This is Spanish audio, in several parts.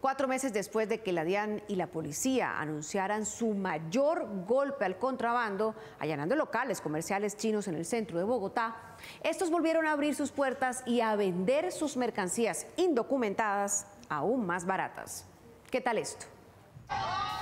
Cuatro meses después de que la DIAN y la policía anunciaran su mayor golpe al contrabando, allanando locales comerciales chinos en el centro de Bogotá, estos volvieron a abrir sus puertas y a vender sus mercancías indocumentadas aún más baratas. ¿Qué tal esto?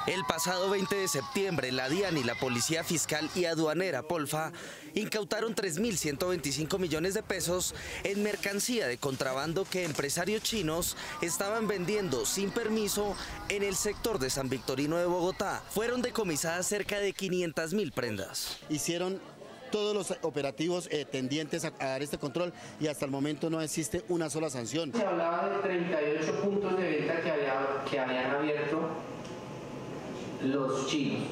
El pasado 20 de septiembre, la DIAN y la Policía Fiscal y Aduanera Polfa incautaron 3.125 millones de pesos en mercancía de contrabando que empresarios chinos estaban vendiendo sin permiso en el sector de San Victorino de Bogotá. Fueron decomisadas cerca de 500 mil prendas. Hicieron todos los operativos eh, tendientes a, a, dar este control y hasta el momento no existe una sola sanción. Se hablaba de 38 puntos de venta que, había, que habían abierto los chinos.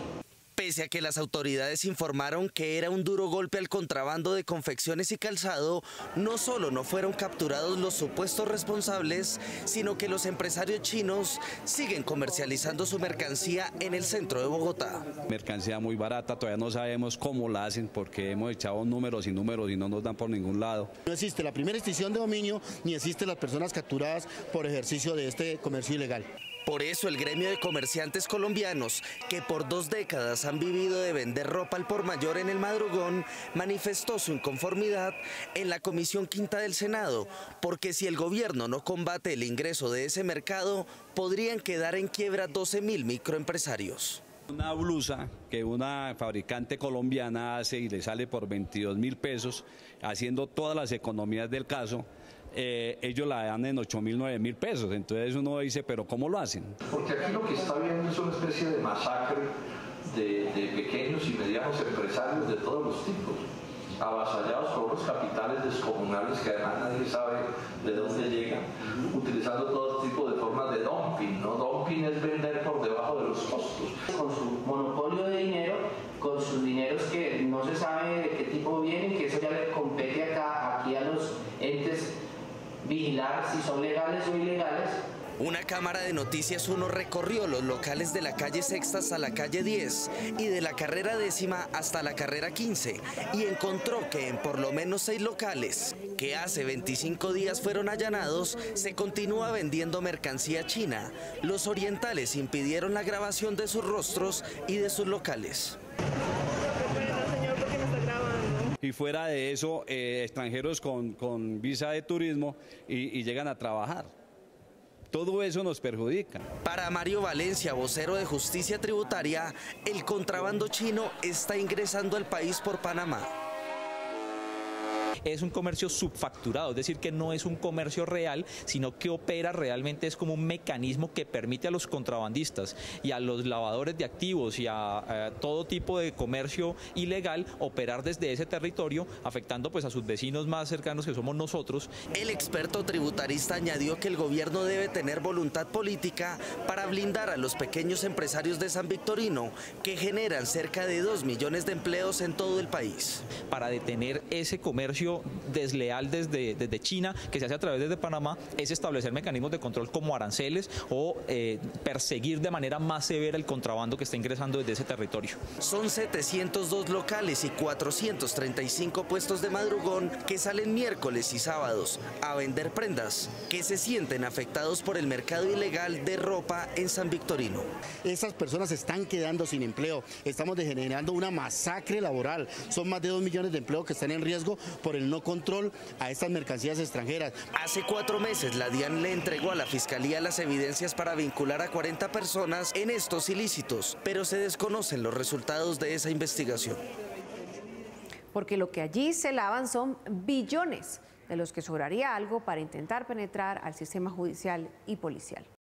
Pese a que las autoridades informaron que era un duro golpe al contrabando de confecciones y calzado, no solo no fueron capturados los supuestos responsables, sino que los empresarios chinos siguen comercializando su mercancía en el centro de Bogotá. Mercancía muy barata, todavía no sabemos cómo la hacen porque hemos echado números y números y no nos dan por ningún lado. No existe la primera extinción de dominio ni existen las personas capturadas por ejercicio de este comercio ilegal. Por eso el gremio de comerciantes colombianos, que por dos décadas han vivido de vender ropa al por mayor en el madrugón, manifestó su inconformidad en la Comisión Quinta del Senado, porque si el gobierno no combate el ingreso de ese mercado, podrían quedar en quiebra 12 mil microempresarios. Una blusa que una fabricante colombiana hace y le sale por 22 mil pesos, haciendo todas las economías del caso, eh, ellos la dan en 8 mil, 9 mil pesos. Entonces uno dice, pero ¿cómo lo hacen? Porque aquí lo que está viendo es una especie de masacre de, de pequeños y medianos empresarios de todos los tipos, avasallados por unos capitales descomunales que además nadie sabe de dónde llegan, utilizando todo tipo de formas de dumping. ¿no? Dumping es vender por debajo de los costos. Con su monopolio de dinero, con sus dineros que no se sabe de qué tipo vienen, que eso ya le compete acá, aquí a los entes si son legales o ilegales. Una cámara de Noticias 1 recorrió los locales de la calle Sexta hasta la calle 10 y de la carrera décima hasta la carrera 15 y encontró que en por lo menos seis locales que hace 25 días fueron allanados se continúa vendiendo mercancía china. Los orientales impidieron la grabación de sus rostros y de sus locales. Y fuera de eso eh, extranjeros con, con, visa de turismo y, y llegan a trabajar. Todo eso nos perjudica. Para Mario Valencia, vocero de Justicia Tributaria, el contrabando chino está ingresando al país por Panamá es un comercio subfacturado, es decir, que no es un comercio real, sino que opera realmente es como un mecanismo que permite a los contrabandistas y a los lavadores de activos y a, a todo tipo de comercio ilegal operar desde ese territorio, afectando pues a sus vecinos más cercanos que somos nosotros. El experto tributarista añadió que el gobierno debe tener voluntad política para blindar a los pequeños empresarios de San Victorino, que generan cerca de 2 millones de empleos en todo el país. Para detener ese comercio desleal desde, desde China, que se hace a través de Panamá, es establecer mecanismos de control como aranceles o eh, perseguir de manera más severa el contrabando que está ingresando desde ese territorio. Son 702 locales y 435 puestos de madrugón que salen miércoles y sábados a vender prendas que se sienten afectados por el mercado ilegal de ropa en San Victorino. Esas personas están quedando sin empleo, estamos degenerando una masacre laboral, son más de 2 millones de empleos que están en riesgo por el no control a estas mercancías extranjeras. Hace cuatro meses la DIAN le entregó a la Fiscalía las evidencias para vincular a 40 personas en estos ilícitos, pero se desconocen los resultados de esa investigación. Porque lo que allí se lavan son billones, de los que sobraría algo para intentar penetrar al sistema judicial y policial.